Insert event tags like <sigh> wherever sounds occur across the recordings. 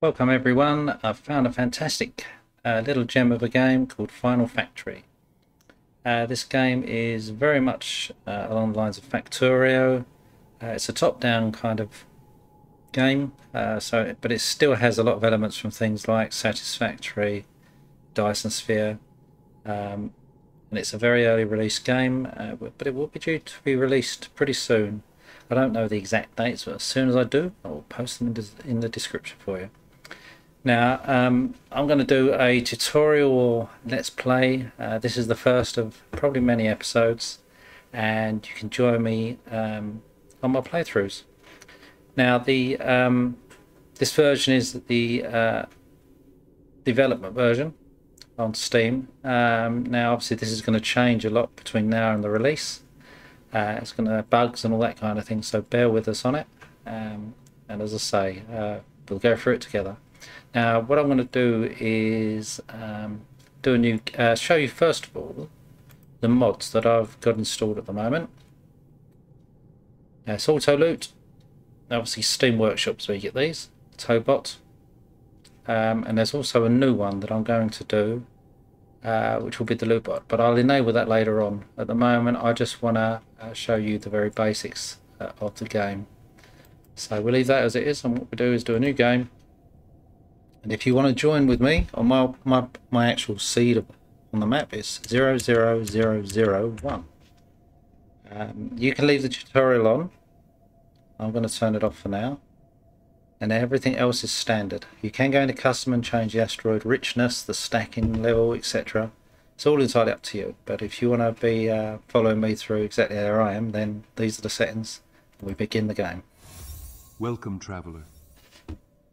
Welcome everyone. I've found a fantastic uh, little gem of a game called Final Factory. Uh, this game is very much uh, along the lines of Factorio. Uh, it's a top-down kind of game, uh, so but it still has a lot of elements from things like Satisfactory, Dyson Sphere, um, and it's a very early release game, uh, but it will be due to be released pretty soon. I don't know the exact dates, but as soon as I do, I will post them in the description for you. Now, um, I'm going to do a tutorial or let's play. Uh, this is the first of probably many episodes, and you can join me um, on my playthroughs. Now, the um, this version is the uh, development version on Steam. Um, now, obviously, this is going to change a lot between now and the release. Uh, it's going to bugs and all that kind of thing, so bear with us on it. Um, and as I say, uh, we'll go through it together. Now, what I'm going to do is um, do a new uh, show you first of all the mods that I've got installed at the moment. it's Auto Loot, obviously Steam Workshops where you get these, Tobot, um, and there's also a new one that I'm going to do uh, which will be the Lootbot, but I'll enable that later on. At the moment, I just want to uh, show you the very basics uh, of the game. So we'll leave that as it is, and what we do is do a new game. And if you want to join with me on my my, my actual seed on the map, it's 00001. Um, you can leave the tutorial on. I'm going to turn it off for now and everything else is standard. You can go into custom and change the asteroid richness, the stacking level, etc. It's all entirely up to you, but if you want to be uh, following me through exactly where I am, then these are the settings. We begin the game. Welcome, traveler.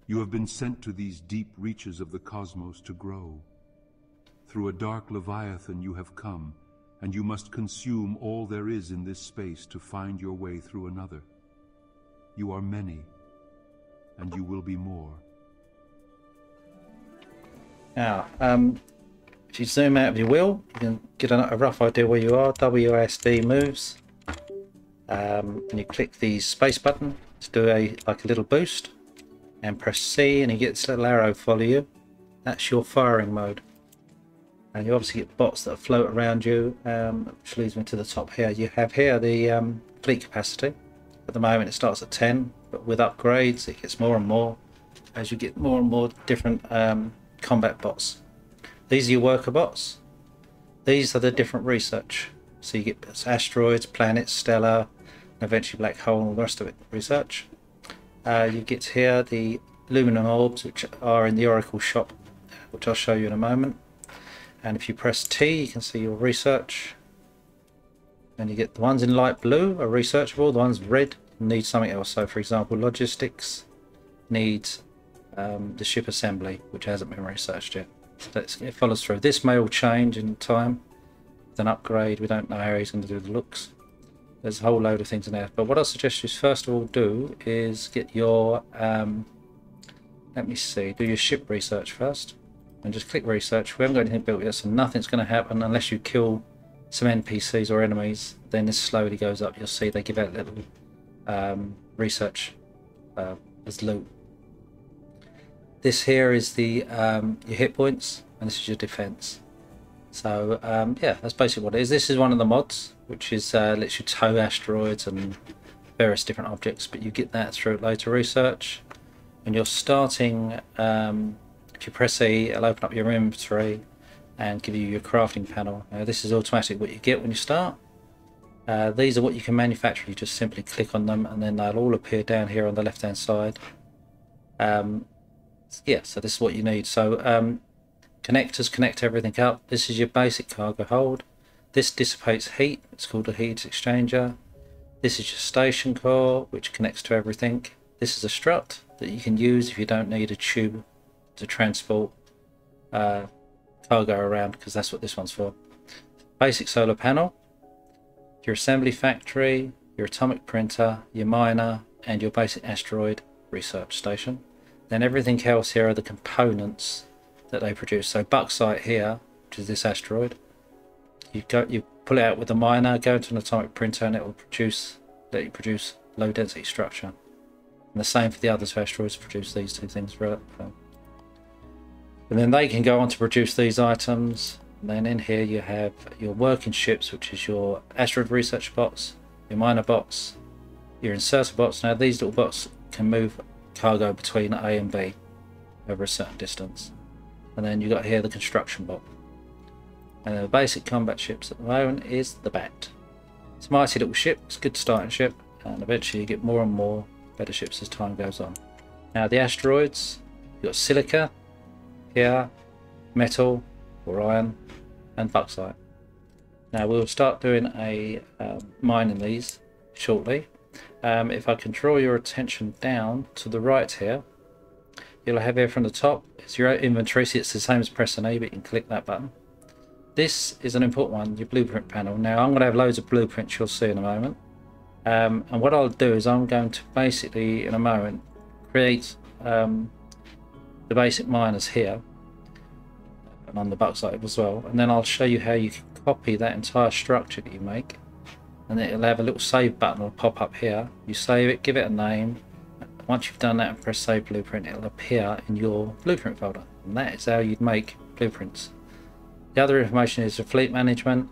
You have been sent to these deep reaches of the cosmos to grow. Through a dark leviathan you have come, and you must consume all there is in this space to find your way through another. You are many, and you will be more. Now, um, if you zoom out of your wheel, you can get a, rough idea where you are. WASD moves, um, and you click the space button to do a like a little boost, and press C, and you get this little arrow follow you. That's your firing mode. And you obviously get bots that float around you, um, which leads me to the top here. You have here the um, fleet capacity. At the moment it starts at 10, but with upgrades it gets more and more as you get more and more different um, combat bots. These are your worker bots. These are the different research. So you get asteroids, planets, stellar, and eventually black hole and all the rest of it research. Uh, you get here the aluminum orbs which are in the Oracle shop which I'll show you in a moment. And if you press T you can see your research and you get the ones in light blue are researchable, the ones red need something else. So for example, logistics needs um, the ship assembly, which hasn't been researched yet. So it follows through. This may all change in time. With an upgrade, we don't know how he's going to do the looks. There's a whole load of things in there. But what I suggest you first of all do is get your, um, let me see, do your ship research first. And just click research. We haven't got anything built yet, so nothing's going to happen unless you kill some NPCs or enemies. Then this slowly goes up. You'll see they give out little um, research uh, as loot. This here is the um, your hit points, and this is your defense. So um, yeah, that's basically what it is. This is one of the mods, which is uh, lets you tow asteroids and various different objects, but you get that through later research. And you're starting, um, if you press E, it'll open up your inventory and give you your crafting panel. Now, this is automatic what you get when you start. Uh, these are what you can manufacture. You just simply click on them and then they'll all appear down here on the left hand side. Um, yeah, so this is what you need. So um, connectors connect everything up. This is your basic cargo hold. This dissipates heat. It's called a heat exchanger. This is your station core, which connects to everything. This is a strut that you can use if you don't need a tube to transport uh, cargo around, because that's what this one's for. Basic solar panel your assembly factory, your atomic printer, your miner, and your basic asteroid research station. Then everything else here are the components that they produce. So bauxite here, which is this asteroid, you go you pull it out with a miner, go into an atomic printer, and it will produce let you produce low density structure. And the same for the other two asteroids produce these two things it. And then they can go on to produce these items. And then in here you have your working ships, which is your asteroid research box, your miner bots, your inserter bots. Now these little boxes can move cargo between A and B over a certain distance. And then you got here the construction bots. And the basic combat ships at the moment is the Bat. It's a mighty little ship, it's a good starting ship, and eventually you get more and more better ships as time goes on. Now the asteroids, you've got silica, here, metal or iron, and bauxite. Now we'll start doing a um, mining these shortly. Um, if I can draw your attention down to the right here, you'll have here from the top, it's your inventory, so it's the same as pressing A, but you can click that button. This is an important one, your blueprint panel. Now I'm going to have loads of blueprints you'll see in a moment. Um, and what I'll do is I'm going to basically, in a moment, create um, the basic miners here and on the bauxite as well. And then I'll show you how you can copy that entire structure that you make. And it'll have a little save button will pop up here. You save it, give it a name. Once you've done that and press save blueprint, it'll appear in your blueprint folder. And that is how you'd make blueprints. The other information is your fleet management,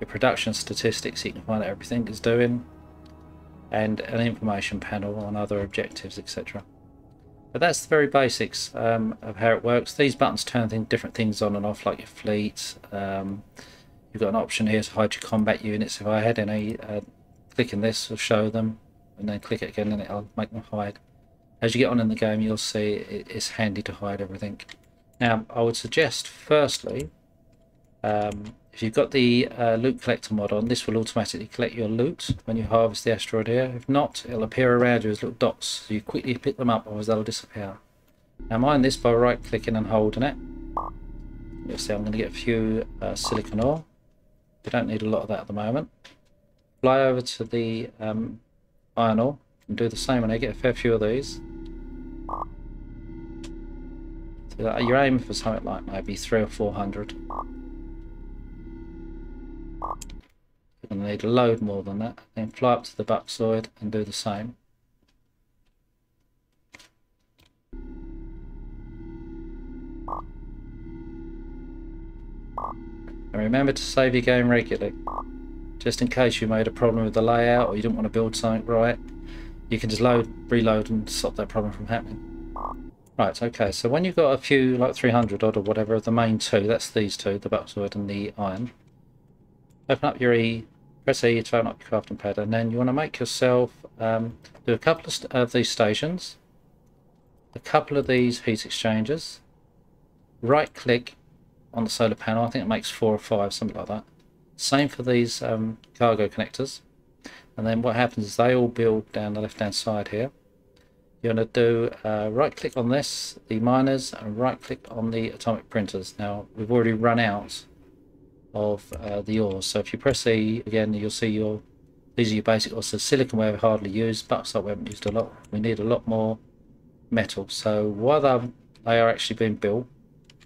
your production statistics, you can find out everything it's doing, and an information panel on other objectives, etc. But that's the very basics um, of how it works. These buttons turn different things on and off, like your fleet. Um, you've got an option here to hide your combat units. If I had any, uh, clicking this will show them, and then click it again and it'll make them hide. As you get on in the game, you'll see it's handy to hide everything. Now, I would suggest, firstly, um, if you've got the uh, loot collector mod on, this will automatically collect your loot when you harvest the asteroid here. If not, it'll appear around you as little dots, so you quickly pick them up, otherwise they'll disappear. Now mind this by right clicking and holding it. You'll see I'm going to get a few uh, silicon ore. We don't need a lot of that at the moment. Fly over to the um, iron ore and do the same and I get a fair few of these. So uh, you're aiming for something like maybe three or four hundred. To need a load more than that. Then fly up to the bauxite and do the same. And remember to save your game regularly. Just in case you made a problem with the layout or you didn't want to build something right, you can just load, reload and stop that problem from happening. Right, okay, so when you've got a few, like 300 odd or whatever, of the main two, that's these two, the bauxite and the iron, open up your E, press E to open up your crafting pad, and then you want to make yourself um, do a couple of these stations, a couple of these heat exchangers, right click on the solar panel, I think it makes four or five, something like that. Same for these um, cargo connectors. And then what happens is they all build down the left hand side here. You're going to do uh, right click on this, the miners, and right click on the atomic printers. Now we've already run out of uh, the ores. So if you press E again, you'll see your these are your basic ores. So silicon we hardly used, bauxite we haven't used a lot. We need a lot more metal. So while they are actually being built,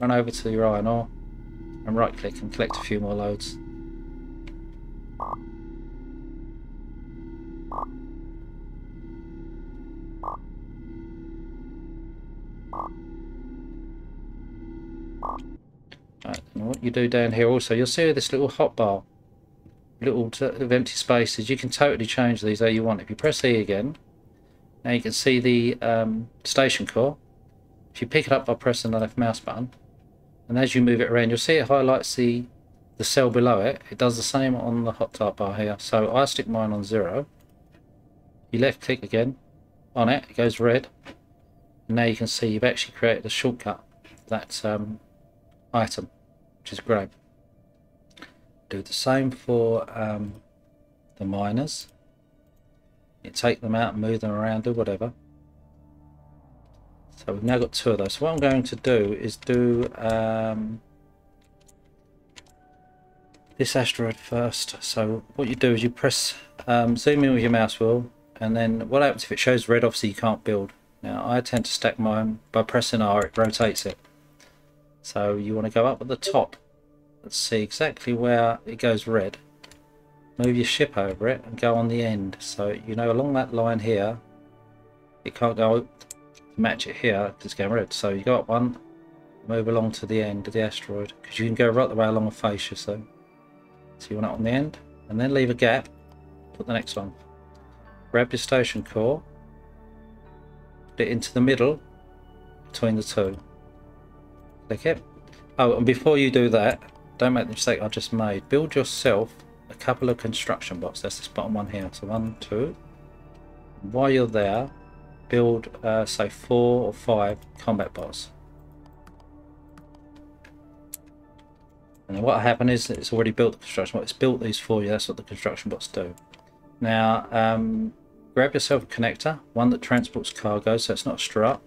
run over to your iron ore and right click and collect a few more loads. You do down here also, you'll see this little hotbar, little of empty spaces. You can totally change these how you want. If you press E again, now you can see the um, station core. If you pick it up by pressing the left mouse button, and as you move it around, you'll see it highlights the the cell below it. It does the same on the hot tart bar here. So I stick mine on zero. You left click again on it, it goes red. And now you can see you've actually created a shortcut that um, item, which is great. Do the same for um, the miners. You take them out move them around, do whatever. So we've now got two of those. So what I'm going to do is do um, this asteroid first. So what you do is you press um, zoom in with your mouse wheel and then what happens if it shows red obviously you can't build. Now I tend to stack mine by pressing R it rotates it. So you want to go up at the top Let's see exactly where it goes red. Move your ship over it and go on the end. So you know along that line here, it can't go match it here, it's going red. So you go up one, move along to the end of the asteroid, because you can go right the way along a face. fascia, so. So you want it on the end, and then leave a gap, put the next one. Grab your station core, put it into the middle between the two. Click it. Oh, and before you do that, don't make the mistake I just made. Build yourself a couple of construction blocks. That's this bottom one here. So one, two. While you're there, build, uh, say, four or five combat bots. And what happened is it's already built the construction bot. It's built these for you. That's what the construction bots do. Now, um, grab yourself a connector, one that transports cargo, so it's not a strut.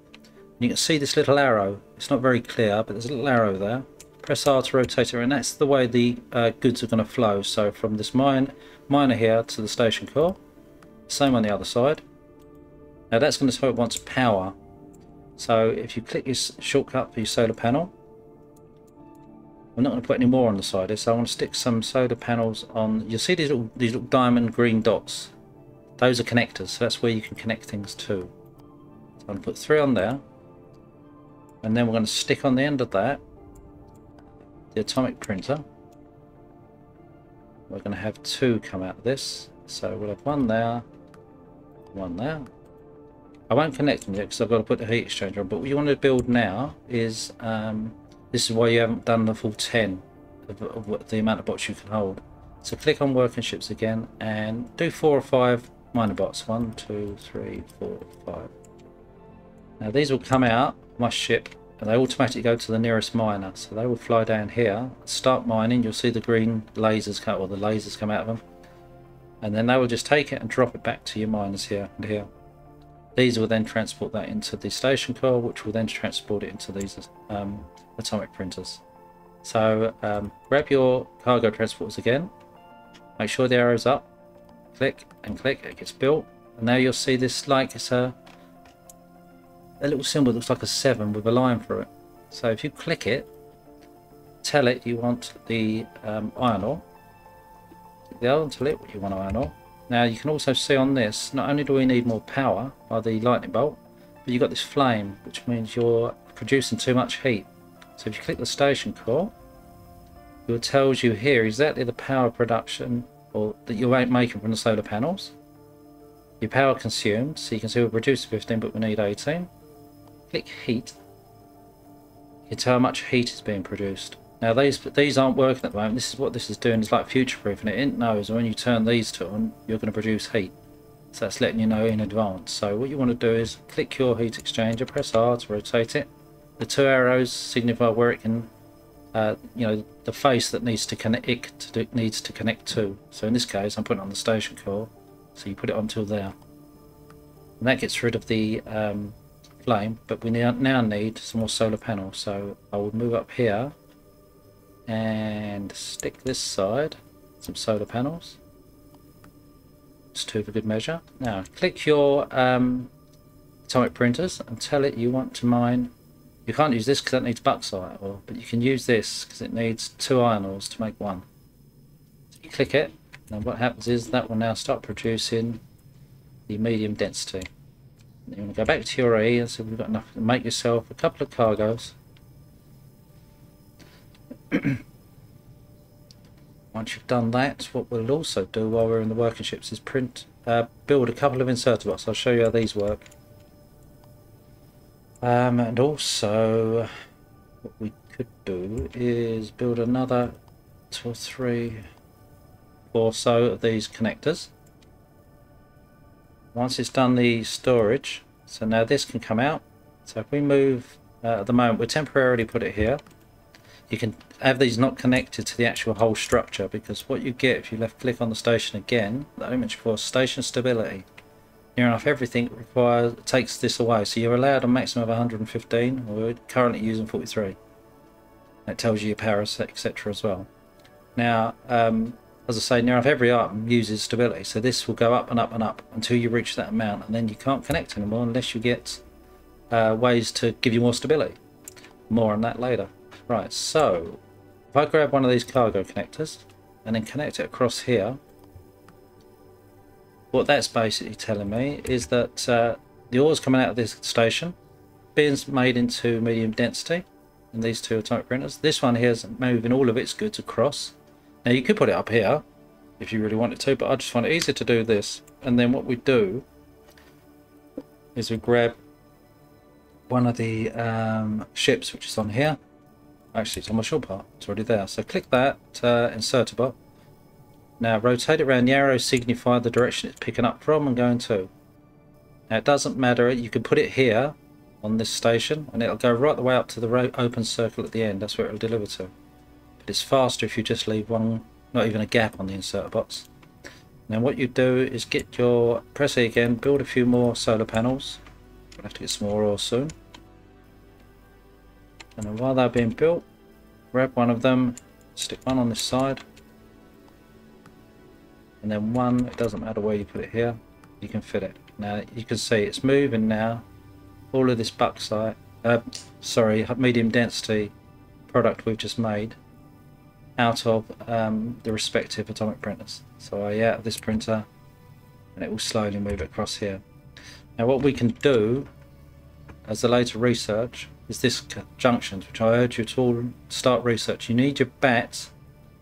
You can see this little arrow. It's not very clear, but there's a little arrow there. Press R to rotate it, and that's the way the uh, goods are going to flow. So from this mine, miner here to the station core. Same on the other side. Now that's going to show it wants power. So if you click this shortcut for your solar panel, I'm not going to put any more on the side here, so I want to stick some solar panels on. You'll see these little, these little diamond green dots. Those are connectors, so that's where you can connect things to. So I'm going to put three on there. And then we're going to stick on the end of that the atomic printer. We're going to have two come out of this. So we'll have one there, one there. I won't connect them yet because I've got to put the heat exchanger on. But what you want to build now is, um, this is why you haven't done the full 10 of, of the amount of bots you can hold. So click on working ships again and do four or five miner bots. One, two, three, four, five. Now these will come out my ship and they automatically go to the nearest miner. So they will fly down here, start mining. You'll see the green lasers come, or the lasers come out of them, and then they will just take it and drop it back to your miners here and here. These will then transport that into the station core, which will then transport it into these um, atomic printers. So um, grab your cargo transporters again. Make sure the arrow's up. Click and click. It gets built. And now you'll see this like it's a a little symbol that looks like a 7 with a line through it. So if you click it, tell it you want the um, iron ore. The other tell it you want iron ore. Now you can also see on this, not only do we need more power by the lightning bolt, but you've got this flame, which means you're producing too much heat. So if you click the station core, it tells you here exactly the power production or that you're making from the solar panels. Your power consumed, so you can see we're producing 15 but we need 18 click heat, tell how much heat is being produced. Now these these aren't working at the moment. This is what this is doing. It's like future proofing it. It knows when you turn these to on, you're going to produce heat. So that's letting you know in advance. So what you want to do is click your heat exchanger, press R to rotate it. The two arrows signify where it can, uh, you know, the face that needs to connect to, needs to connect to. So in this case, I'm putting on the station core. So you put it onto there, and that gets rid of the um, flame, but we now need some more solar panels. So I will move up here and stick this side some solar panels. It's two for good measure. Now click your um, atomic printers and tell it you want to mine. You can't use this because that needs bauxite, or but you can use this because it needs two iron ores to make one. So you click it, and what happens is that will now start producing the medium density. You want to go back to your E and see if we've got enough to make yourself a couple of cargoes. <clears throat> Once you've done that, what we'll also do while we're in the working ships is print, uh, build a couple of inserter bots. I'll show you how these work. Um, and also, what we could do is build another two or three or so of these connectors once it's done the storage so now this can come out. So if we move uh, at the moment we temporarily put it here. You can have these not connected to the actual whole structure because what you get if you left click on the station again that I mentioned before station stability. Near enough everything requires takes this away. So you're allowed a maximum of 115 we're currently using 43 that tells you your power etc as well. Now um, as I say, near enough every item uses stability, so this will go up and up and up until you reach that amount, and then you can't connect anymore unless you get uh, ways to give you more stability. More on that later. Right, so if I grab one of these cargo connectors and then connect it across here, what that's basically telling me is that uh, the ore's coming out of this station, being made into medium density, and these two atomic printers. This one here is moving all of its goods across. Now you could put it up here if you really wanted to, but I just find it easier to do this. And then what we do is we grab one of the um, ships which is on here. Actually, it's on my short part. It's already there. So click that, uh, inserter bot. Now rotate it around the arrow, signify the direction it's picking up from and going to. Now it doesn't matter, you can put it here on this station and it'll go right the way up to the open circle at the end, that's where it'll deliver to. But it's faster if you just leave one, not even a gap on the inserter box. Now what you do is get your, press E again, build a few more solar panels. We'll have to get some more oil soon. And then while they're being built, grab one of them, stick one on this side, and then one, it doesn't matter where you put it here, you can fit it. Now you can see it's moving now, all of this bauxite, uh, sorry, medium density product we've just made out of um, the respective atomic printers. So I out of this printer and it will slowly move across here. Now what we can do as a later research is this junctions, which I urge you to all start research. You need your bat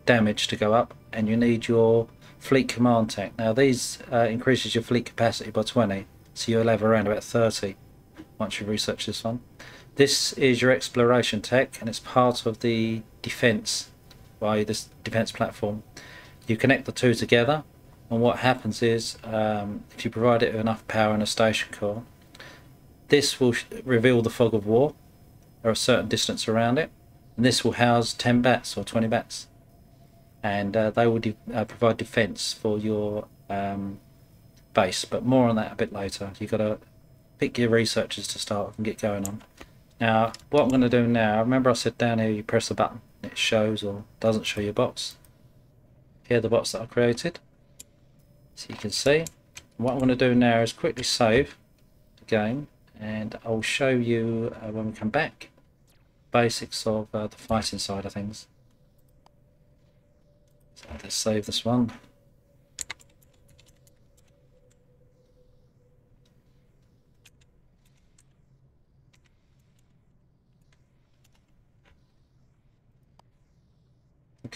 damage to go up, and you need your fleet command tech. Now these uh, increases your fleet capacity by 20, so you'll have around about 30 once you research this one. This is your exploration tech, and it's part of the defense by this defense platform. You connect the two together, and what happens is um, if you provide it with enough power in a station core, this will reveal the fog of war or a certain distance around it. And this will house 10 bats or 20 bats. And uh, they will de uh, provide defense for your um, base. But more on that a bit later. You've got to pick your researchers to start and get going on. Now, what I'm going to do now, remember I said down here you press the button. It shows or doesn't show your bots. Here are the bots that I created. So you can see. What I'm going to do now is quickly save the game and I'll show you uh, when we come back basics of uh, the fighting side of things. So let's save this one.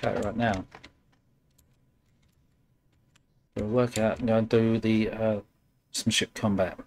Okay, right now. We'll work out and go and do the uh, some ship combat.